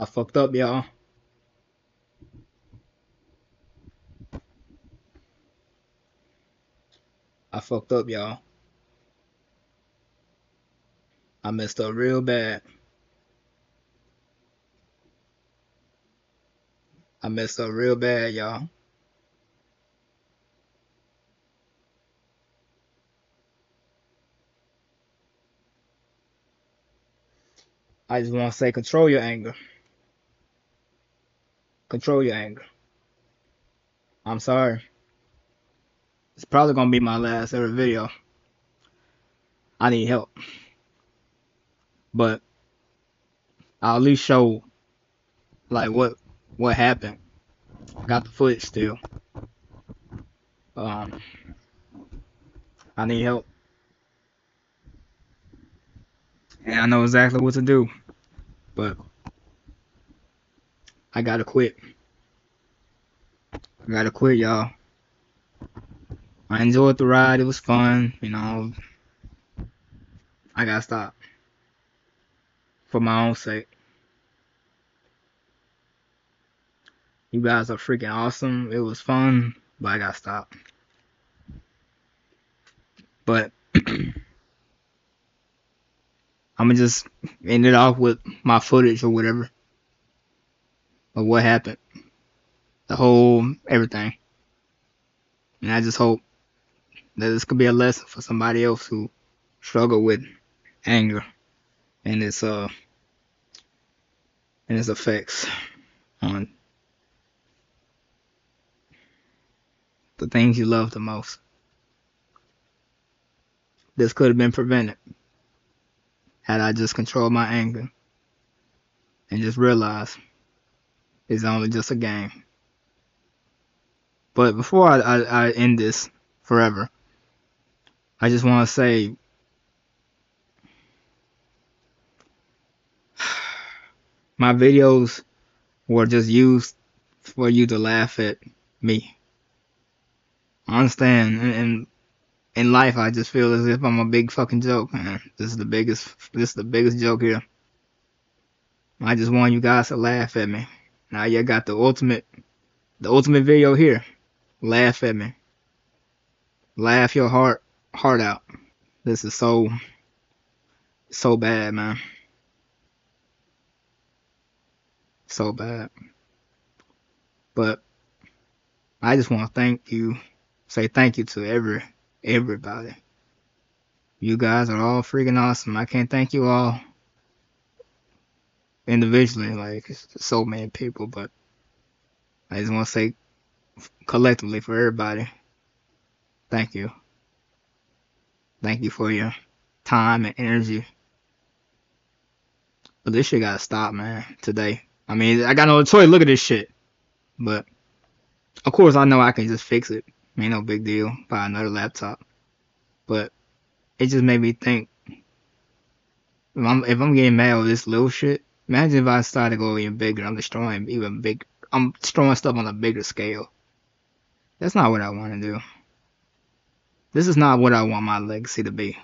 I fucked up, y'all. I fucked up, y'all. I messed up real bad. I messed up real bad, y'all. I just want to say control your anger. Control your anger. I'm sorry. It's probably to be my last ever video. I need help. But I'll at least show like what what happened. Got the footage still. Um I need help. And I know exactly what to do. But I gotta quit. I gotta quit, y'all. I enjoyed the ride. It was fun, you know. I gotta stop. For my own sake. You guys are freaking awesome. It was fun, but I gotta stop. But I'm gonna just end it off with my footage or whatever of what happened, the whole everything, and I just hope that this could be a lesson for somebody else who struggle with anger and its uh and its effects on the things you love the most. This could have been prevented had I just controlled my anger and just realized it's only just a game. But before I, I, I end this forever, I just want to say my videos were just used for you to laugh at me. I understand, and, and in life, I just feel as if I'm a big fucking joke, man. This is the biggest, this is the biggest joke here. I just want you guys to laugh at me. Now you got the ultimate, the ultimate video here. Laugh at me. Laugh your heart, heart out. This is so, so bad, man. So bad. But I just want to thank you, say thank you to every everybody. You guys are all freaking awesome. I can't thank you all individually, like so many people, but I just want to say collectively for everybody, thank you. Thank you for your time and energy. But this shit gotta stop, man, today. I mean, I got no choice. Look at this shit. But, of course, I know I can just fix it. Ain't no big deal. Buy another laptop. But it just made me think. If I'm if I'm getting mad with this little shit, imagine if I started going even bigger. I'm destroying even big. I'm destroying stuff on a bigger scale. That's not what I want to do. This is not what I want my legacy to be.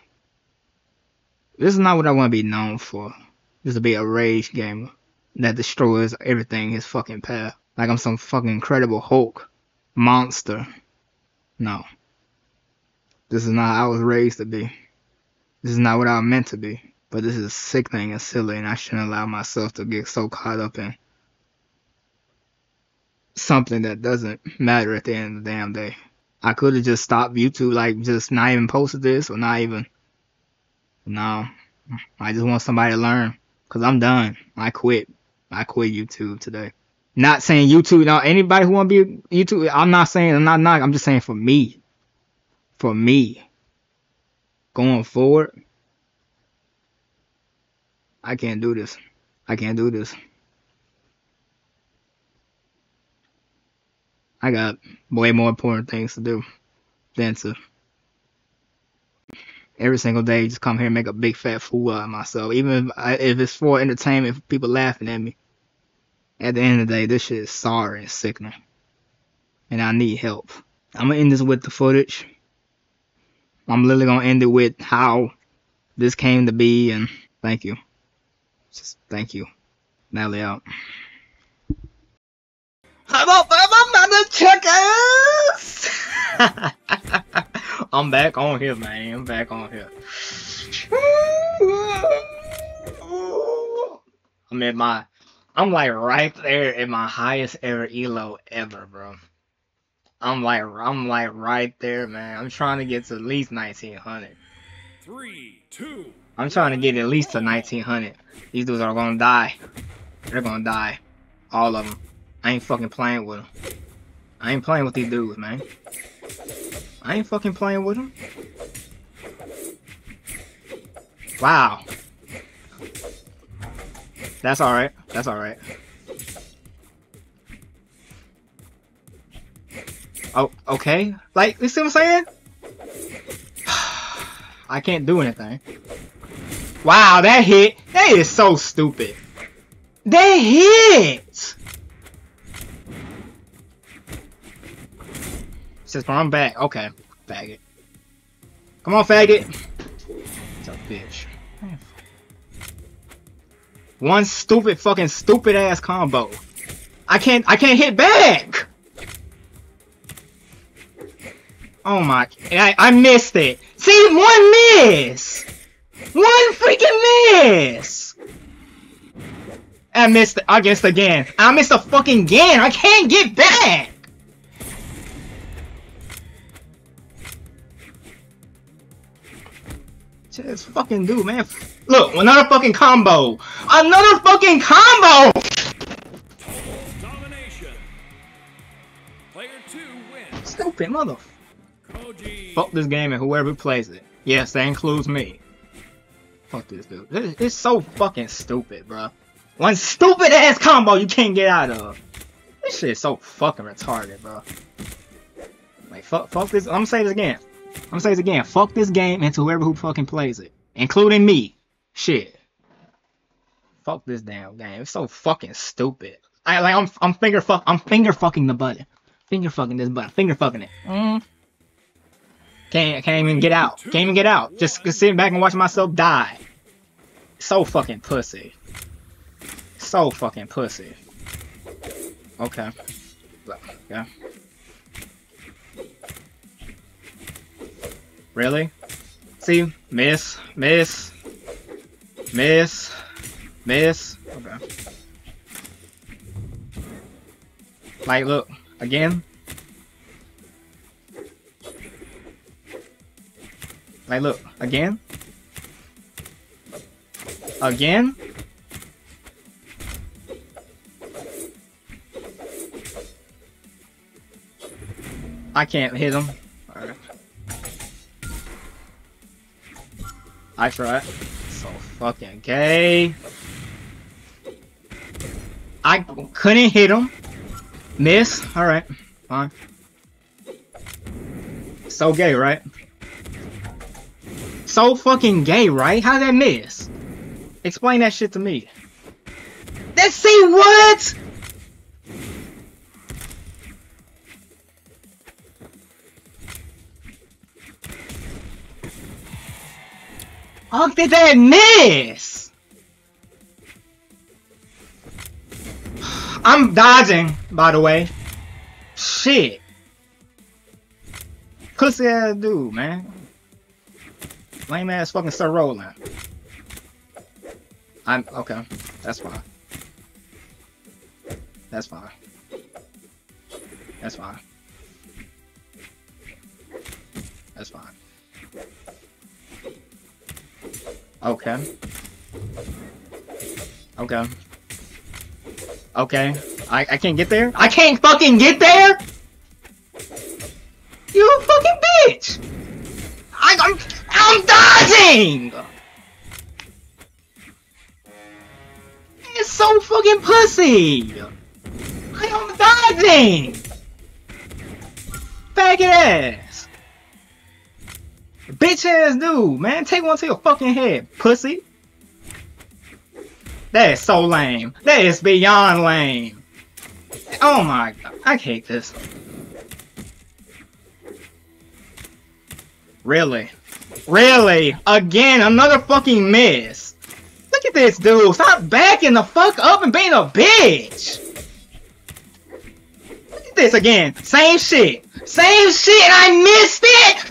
This is not what I want to be known for. Just to be a rage gamer that destroys everything his fucking path. Like I'm some fucking incredible Hulk monster. No. This is not how I was raised to be. This is not what I meant to be. But this is a sickening and silly, and I shouldn't allow myself to get so caught up in something that doesn't matter at the end of the damn day. I could have just stopped YouTube, like just not even posted this, or not even. No, I just want somebody to learn, cause I'm done. I quit. I quit YouTube today. Not saying YouTube. Now anybody who want to be YouTube, I'm not saying. I'm not not. I'm just saying for me. For me. Going forward, I can't do this. I can't do this. I got way more important things to do than to every single day just come here and make a big fat fool out of myself. Even if, I, if it's for entertainment, for people laughing at me. At the end of the day, this shit is sorry and sickening. And I need help. I'm gonna end this with the footage. I'm literally gonna end it with how this came to be and thank you. Just thank you. Natalie out. How about my checkers? I'm back on here, man. I'm back on here. I'm at my, I'm like right there at my highest ever elo ever, bro. I'm like, I'm like right there, man. I'm trying to get to at least 1900. Three, two. I'm trying to get at least to 1900. These dudes are gonna die. They're gonna die. All of them. I ain't fucking playing with them. I ain't playing with these dudes, man. I ain't fucking playing with them. Wow. That's alright. That's alright. Oh, okay. Like, you see what I'm saying? I can't do anything. Wow, that hit. That is so stupid. That hit! Says, but I'm back. Okay, faggot. Come on, faggot. It's a bitch. One stupid fucking stupid ass combo. I can't I can't hit back. Oh my I, I missed it. See one miss. One freaking miss. I missed I guess again. I missed a fucking again. I can't get back. Just fucking do, man. Look, another fucking combo. Another fucking combo. Domination. Player two wins. Stupid mother. Fuck this game and whoever plays it. Yes, that includes me. Fuck this dude. It's so fucking stupid, bro. One stupid ass combo you can't get out of. This shit is so fucking retarded, bro. Like fuck, fuck this. I'm gonna say this again. I'm gonna say this again. Fuck this game and to whoever who fucking plays it, including me. Shit. Fuck this damn game. It's so fucking stupid. I like I'm I'm finger fuck I'm finger fucking the button. Finger fucking this button. Finger fucking it. Mm. Can't can't even get out. Can't even get out. Just, sitting back and watching myself die. So fucking pussy. So fucking pussy. Okay. Yeah. Really? See? Miss. Miss. Miss. Miss. Okay. Like, look. Again. Like, look. Again. Again. I can't hit him. I tried. So fucking gay. I couldn't hit him. Miss. Alright. Fine. So gay, right? So fucking gay, right? How that miss? Explain that shit to me. Let's see what? How did that miss? I'm dodging, by the way. Shit. Pussy ass dude, man. Lame ass fucking start rolling. I'm okay. That's fine. That's fine. That's fine. That's fine. Okay. Okay. Okay. I, I can't get there? I can't fucking get there? You a fucking bitch! I, I'm, I'm dodging! It's so fucking pussy! I am dodging! Faggot ass! Bitch ass dude, man. Take one to your fucking head, pussy. That is so lame. That is beyond lame. Oh my god. I hate this. Really? Really? Again, another fucking miss. Look at this dude. Stop backing the fuck up and being a bitch. Look at this again. Same shit. Same shit. I missed it.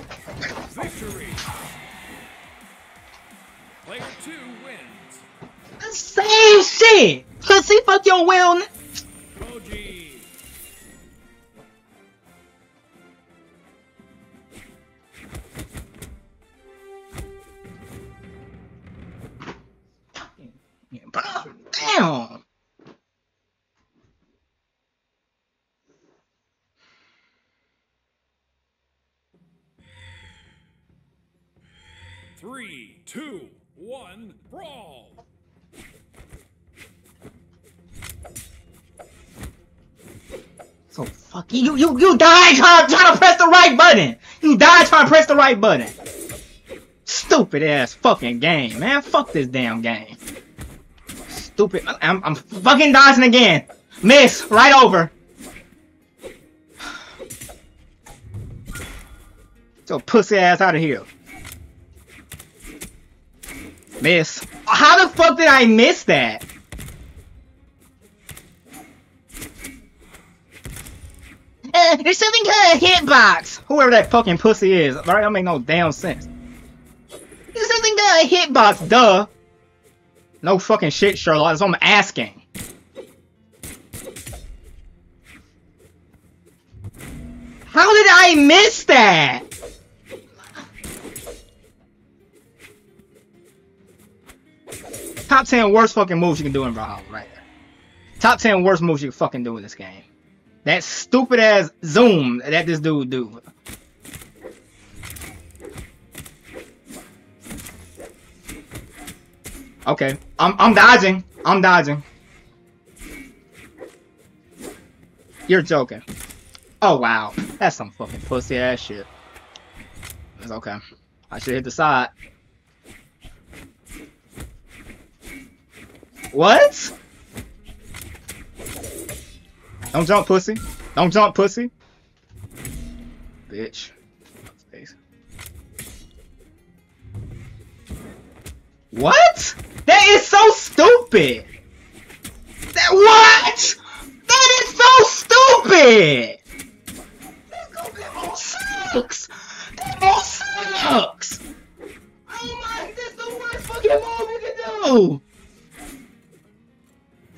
Victory. Player two wins. Same shit. Pussy, fuck your will. Damn. Three, two, one, brawl. So fuck you. You you died trying, trying to press the right button. You died trying to press the right button. Stupid ass fucking game, man. Fuck this damn game. Stupid. I'm, I'm fucking dodging again. Miss. Right over. So pussy ass out of here. Miss. How the fuck did I miss that? Uh, there's something called a hitbox. Whoever that fucking pussy is, right? That make no damn sense. There's something called a hitbox, duh. No fucking shit, Sherlock. That's what I'm asking. How did I miss that? Top 10 worst fucking moves you can do in Brawlhalla, right there. Top 10 worst moves you can fucking do in this game. That stupid ass zoom that this dude do. Okay, I'm I'm dodging. I'm dodging. You're joking. Oh wow, that's some fucking pussy ass shit. It's okay. I should hit the side. What? Don't jump, pussy. Don't jump, pussy. Bitch. What? That is so stupid. That what? That is so stupid. That move sucks. That move sucks. Oh my, that's the worst fucking move you can do.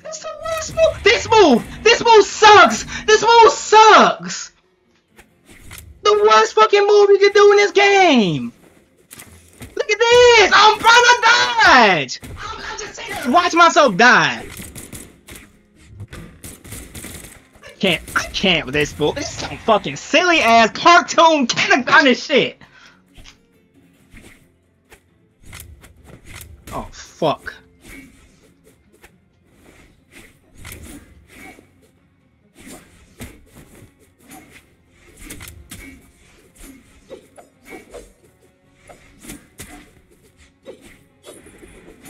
That's the worst move. This move, this move sucks. This move sucks. The worst fucking move you can do in this game. Look at this. I'm trying to dodge. Watch myself die. Can't. I can't with this fool. This is some fucking silly ass cartoon kindergarten shit. Oh fuck.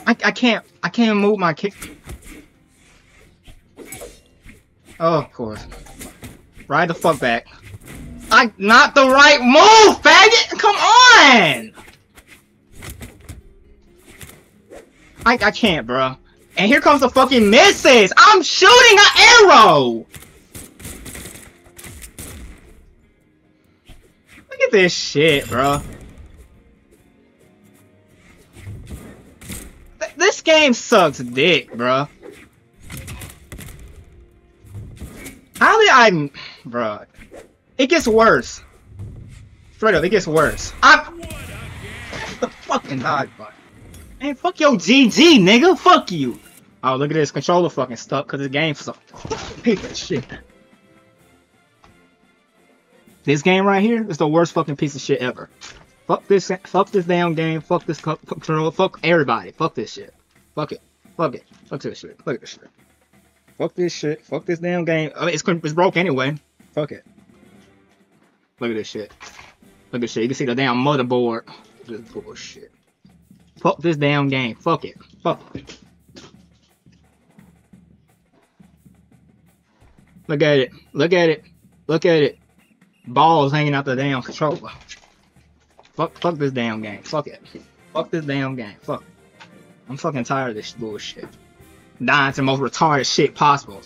I, I can't I can't move my kick. Oh, of course. Ride the fuck back. I not the right move, faggot. Come on. I I can't, bro. And here comes the fucking misses. I'm shooting an arrow. Look at this shit, bro. Game sucks dick, bro. How did I, bro? It gets worse. Straight up, it gets worse. I the fucking dodge button. Man, fuck your GG, nigga. Fuck you. Oh, look at this controller fucking stuck because this game sucks. Piece of shit. This game right here is the worst fucking piece of shit ever. Fuck this. Fuck this damn game. Fuck this co- controller. Fuck everybody. Fuck this shit. Fuck it. Fuck it. Fuck this shit. At this shit. Fuck this shit. Fuck this damn game. I mean, it's it's broke anyway. Fuck it. Look at this shit. Look at this shit. You can see the damn motherboard. This bullshit. Fuck this damn game. Fuck it. Fuck it. Look at it. Look at it. Look at it. Balls hanging out the damn controller. Fuck, fuck this damn game. Fuck it. Fuck this damn game. Fuck. I'm fucking tired of this bullshit. To the most retarded shit possible.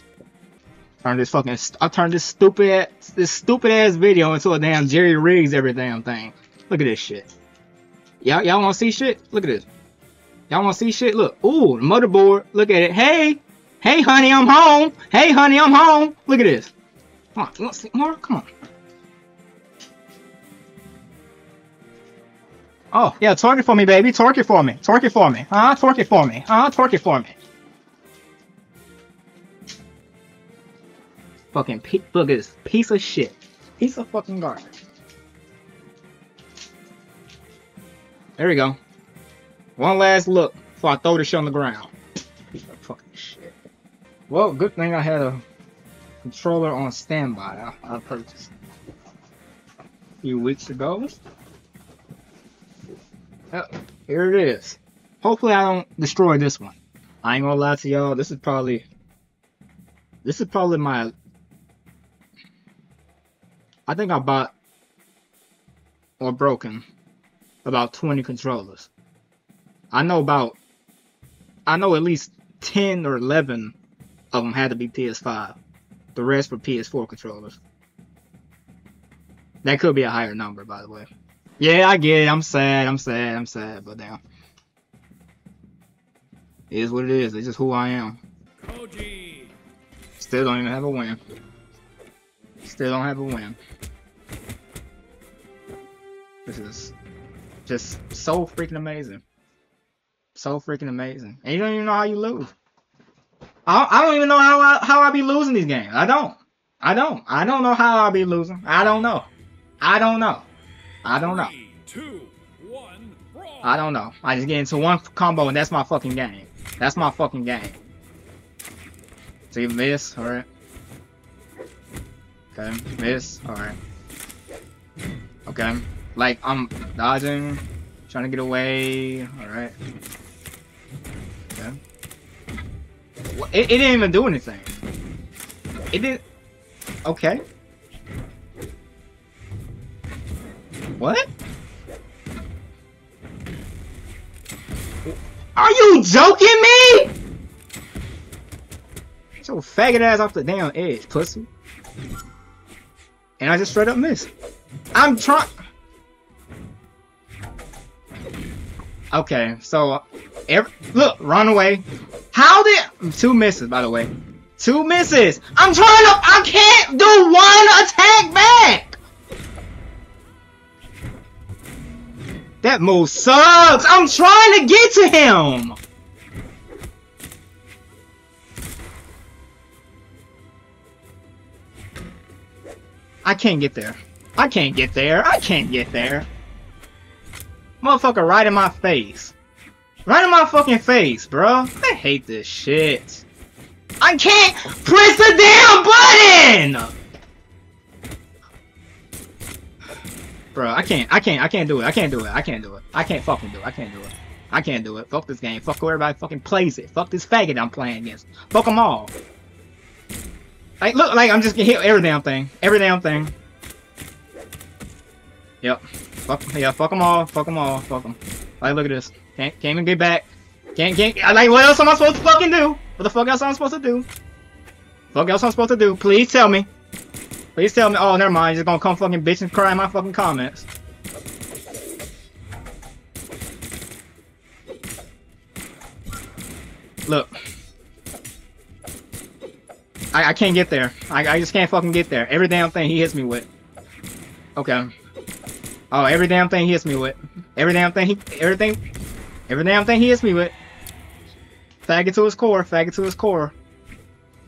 Turn this fucking, I turned this stupid, this stupid ass video into a damn Jerry Riggs every damn thing. Look at this shit. Y'all, y'all wanna see shit? Look at this. Y'all wanna see shit? Look. Ooh, the motherboard. Look at it. Hey, hey, honey, I'm home. Hey, honey, I'm home. Look at this. Come on, you wanna see more? Come on. Oh, yeah, torque it for me, baby. Torque it for me. Torque it for me. Ah, huh? Torque it for me. Ah, huh? Torque it for me. Fucking pe look at this piece of shit. Piece of fucking garbage. There we go. One last look before I throw this shit on the ground. Piece of fucking shit. Well, good thing I had a controller on standby. I, I purchased a few weeks ago. Yep, here it is. Hopefully I don't destroy this one. I ain't gonna lie to y'all, this is probably this is probably my I think I bought or broken about 20 controllers. I know about I know at least 10 or 11 of them had to be PS5. The rest were PS4 controllers. That could be a higher number, by the way. Yeah, I get it. I'm sad. I'm sad. I'm sad. But damn. It is what it is. It's just who I am. Koji. Still don't even have a win. Still don't have a win. This is just so freaking amazing. So freaking amazing. And you don't even know how you lose. I, I don't even know how I, how I be losing these games. I don't. I don't. I don't know how I be losing. I don't know. I don't know. I don't know. Three, two, one. I don't know. I just get into one combo and that's my fucking game. That's my fucking game. See, miss, alright. Okay, miss, alright. Okay, like I'm dodging, trying to get away, alright. Okay. It, it didn't even do anything. It didn't. Okay. What? Are you joking me? Get your faggot ass off the damn edge, pussy. And I just straight up missed. I'm trying. Okay, so every, look, run away. How did two misses by the way? Two misses. I'm trying to. I can't do one attack back. That move sucks. I'm trying to get to him. I can't get there. I can't get there. I can't get there. Motherfucker right in my face. Right in my fucking face, bro. I hate this shit. I can't press the damn button! Bro, I can't, I can't, I can't do it. I can't do it. I can't do it. I can't fucking do it. I can't do it. I can't do it. Fuck this game. Fuck everybody fucking plays it. Fuck this faggot I'm playing against. Fuck them all. Like, look, like I'm just gonna hit every damn thing. Every damn thing. Yep. Fuck, yeah, fuck them all. Fuck them all. Fuck them. Like, look at this. Can't, can't even get back. Can't, can't. Uh, like, what else am I supposed to fucking do? What the fuck else am I supposed to do? Fuck else I'm supposed to do? Please tell me. Please tell me. Oh, never mind. You're gonna come fucking bitch and cry in my fucking comments. Look. I, I can't get there. I, I just can't fucking get there. Every damn thing he hits me with. Okay. Oh, every damn thing he hits me with. Every damn thing he, everything, every damn thing he hits me with. Faggot to his core. Faggot to his core.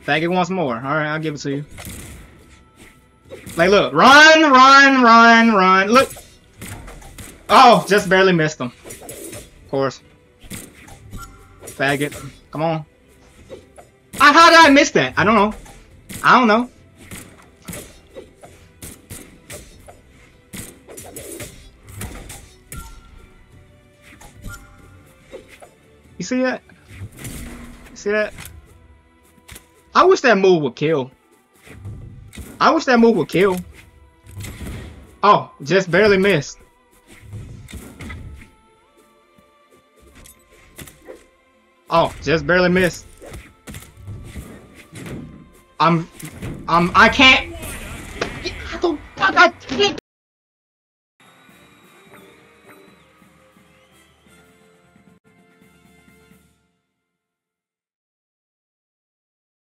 Faggot wants more. All right, I'll give it to you. Like, look, run, run, run, run. Look. Oh, just barely missed him. Of course. Faggot. Come on. Ah, how did I miss that? I don't know. I don't know. You see that? See that? I wish that move would kill. I wish that move would kill. Oh, just barely missed. Oh, just barely missed. I'm, I'm, I can't.